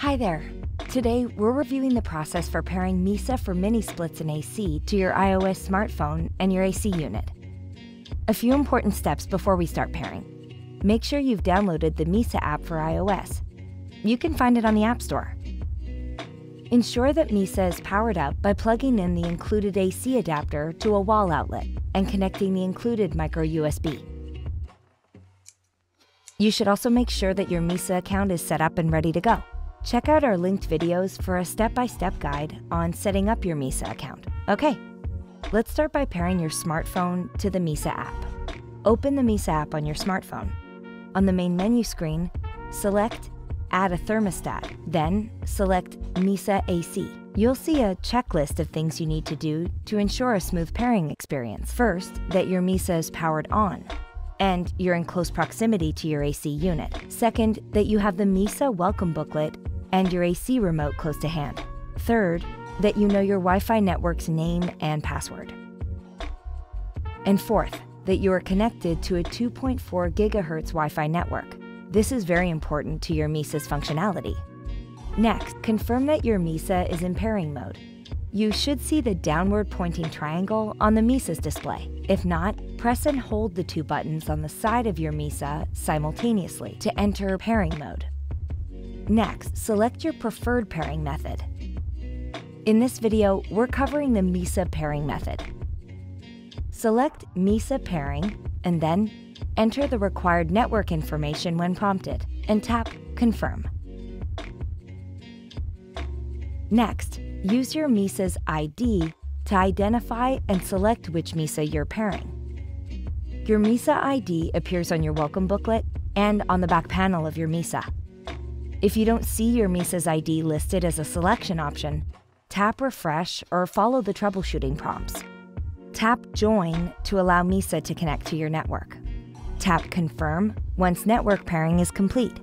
Hi there. Today, we're reviewing the process for pairing Mysa for mini splits in AC to your iOS smartphone and your AC unit. A few important steps before we start pairing. Make sure you've downloaded the Mysa app for iOS. You can find it on the App Store. Ensure that Mysa is powered up by plugging in the included AC adapter to a wall outlet and connecting the included micro USB. You should also make sure that your Mysa account is set up and ready to go. Check out our linked videos for a step-by-step -step guide on setting up your Mysa account. Okay, let's start by pairing your smartphone to the Mysa app. Open the Mysa app on your smartphone. On the main menu screen, select Add a thermostat, then select Mysa AC. You'll see a checklist of things you need to do to ensure a smooth pairing experience. First, that your Mysa is powered on and you're in close proximity to your AC unit. Second, that you have the Mysa welcome booklet and your AC remote close to hand. Third, that you know your Wi Fi network's name and password. And fourth, that you are connected to a 2.4 GHz Wi Fi network. This is very important to your Mysa's functionality. Next, confirm that your Mysa is in pairing mode. You should see the downward pointing triangle on the Mysa's display. If not, press and hold the two buttons on the side of your Mysa simultaneously to enter pairing mode. Next, select your preferred pairing method. In this video, we're covering the Mysa pairing method. Select Mysa pairing and then enter the required network information when prompted and tap Confirm. Next, use your Mysa's ID to identify and select which Mysa you're pairing. Your Mysa ID appears on your welcome booklet and on the back panel of your Mysa. If you don't see your Mysa's ID listed as a selection option, tap Refresh or follow the troubleshooting prompts. Tap Join to allow Mysa to connect to your network. Tap Confirm once network pairing is complete.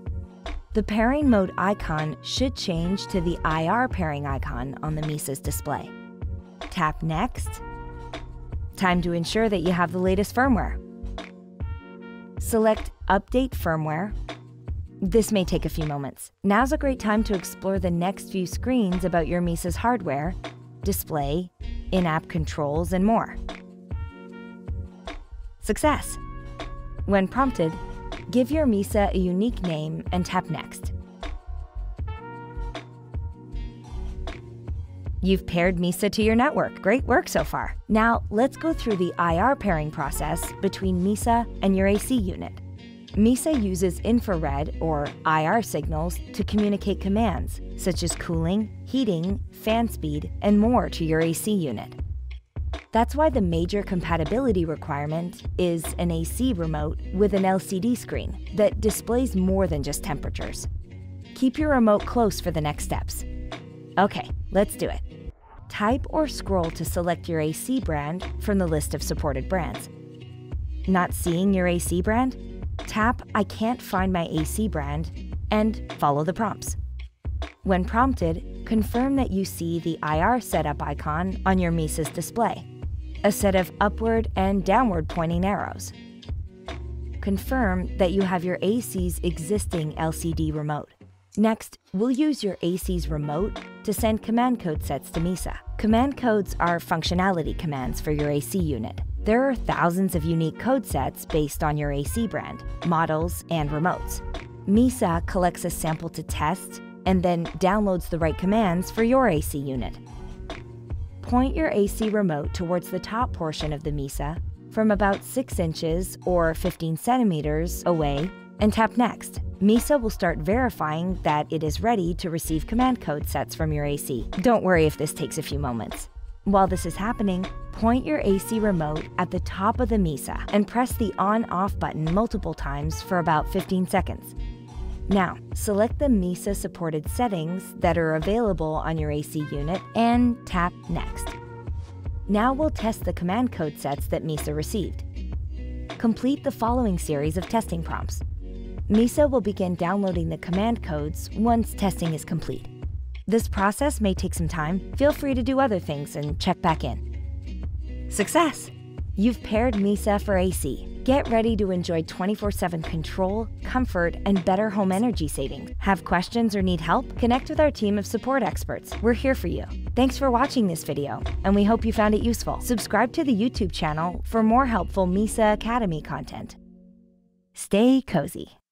The pairing mode icon should change to the IR pairing icon on the Mysa's display. Tap Next. Time to ensure that you have the latest firmware. Select Update Firmware. This may take a few moments. Now's a great time to explore the next few screens about your Mysa's hardware, display, in-app controls, and more. Success! When prompted, give your Mysa a unique name and tap Next. You've paired Mysa to your network. Great work so far. Now, let's go through the IR pairing process between Mysa and your AC unit. Mysa uses infrared or IR signals to communicate commands such as cooling, heating, fan speed, and more to your AC unit. That's why the major compatibility requirement is an AC remote with an LCD screen that displays more than just temperatures. Keep your remote close for the next steps. Okay, let's do it. Type or scroll to select your AC brand from the list of supported brands. Not seeing your AC brand? Tap I can't find my AC brand and follow the prompts. When prompted, confirm that you see the IR setup icon on your Mysa's display, a set of upward and downward pointing arrows. Confirm that you have your AC's existing LCD remote. Next, we'll use your AC's remote to send command code sets to Mysa. Command codes are functionality commands for your AC unit. There are thousands of unique code sets based on your AC brand, models, and remotes. Mysa collects a sample to test and then downloads the right commands for your AC unit. Point your AC remote towards the top portion of the Mysa from about 6 inches or 15 centimeters away and tap Next. Mysa will start verifying that it is ready to receive command code sets from your AC. Don't worry if this takes a few moments. While this is happening, point your AC remote at the top of the Mysa and press the on-off button multiple times for about 15 seconds. Now, select the Mysa supported settings that are available on your AC unit and tap Next. Now we'll test the command code sets that Mysa received. Complete the following series of testing prompts. Mysa will begin downloading the command codes once testing is complete. This process may take some time. Feel free to do other things and check back in. Success! You've paired Mysa for AC. Get ready to enjoy 24 7 control, comfort, and better home energy savings. Have questions or need help? Connect with our team of support experts. We're here for you. Thanks for watching this video, and we hope you found it useful. Subscribe to the YouTube channel for more helpful Mysa Academy content. Stay cozy.